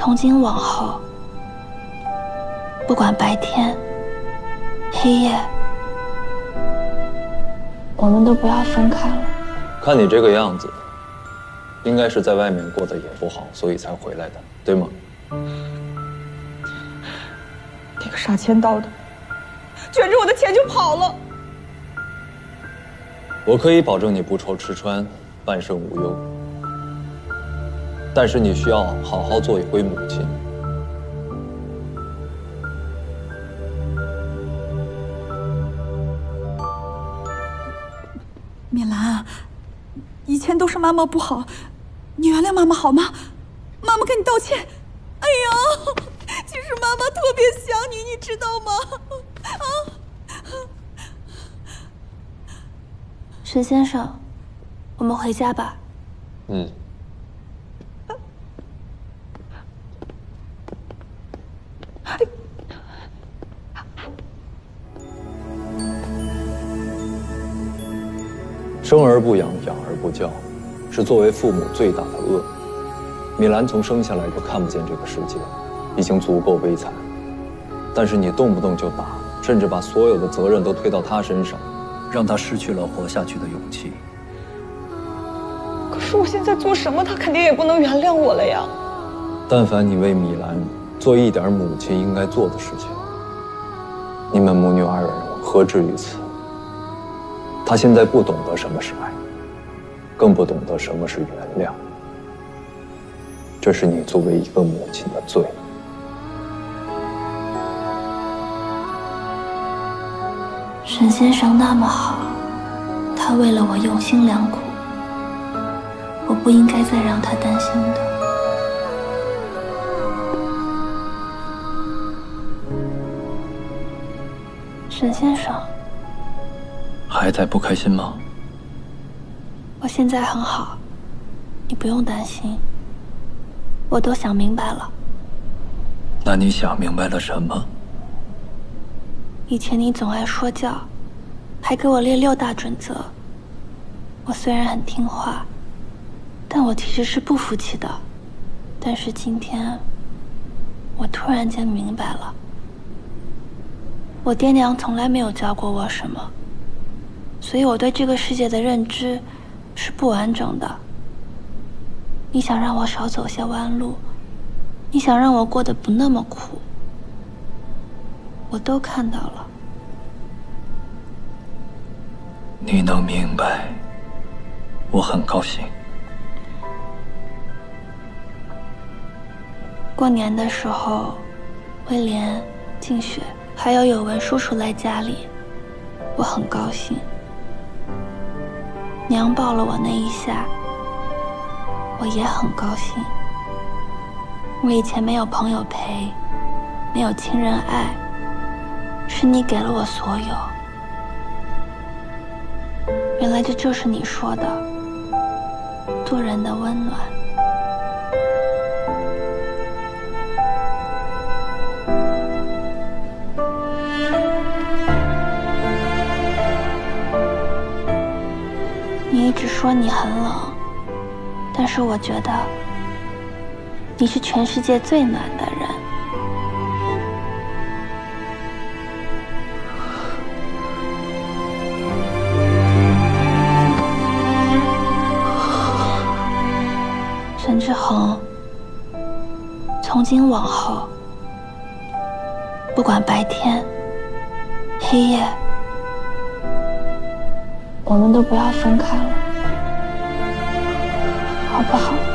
从今往后，不管白天、黑夜，我们都不要分开了。看你这个样子，应该是在外面过得也不好，所以才回来的，对吗？那个杀千刀的，卷着我的钱就跑了。我可以保证你不愁吃穿，半生无忧。但是你需要好好做一回母亲。米兰，以前都是妈妈不好，你原谅妈妈好吗？妈妈跟你道歉。哎呀，其实妈妈特别想你，你知道吗？啊！沈先生，我们回家吧。嗯。生而不养，养而不教，是作为父母最大的恶。米兰从生下来就看不见这个世界，已经足够悲惨。但是你动不动就打，甚至把所有的责任都推到他身上，让他失去了活下去的勇气。可是我现在做什么，他肯定也不能原谅我了呀。但凡你为米兰做一点母亲应该做的事情，你们母女二人何至于此？他现在不懂得什么是爱，更不懂得什么是原谅。这是你作为一个母亲的罪。沈先生那么好，他为了我用心良苦，我不应该再让他担心的。沈先生。还在不开心吗？我现在很好，你不用担心。我都想明白了。那你想明白了什么？以前你总爱说教，还给我列六大准则。我虽然很听话，但我其实是不服气的。但是今天，我突然间明白了。我爹娘从来没有教过我什么。所以我对这个世界的认知是不完整的。你想让我少走些弯路，你想让我过得不那么苦，我都看到了。你能明白，我很高兴。过年的时候，威廉、静雪还有有文叔叔来家里，我很高兴。娘抱了我那一下，我也很高兴。我以前没有朋友陪，没有亲人爱，是你给了我所有。原来这就是你说的做人的温暖。一直说你很冷，但是我觉得你是全世界最暖的人。沈志恒，从今往后，不管白天、黑夜。我们都不要分开了，好不好？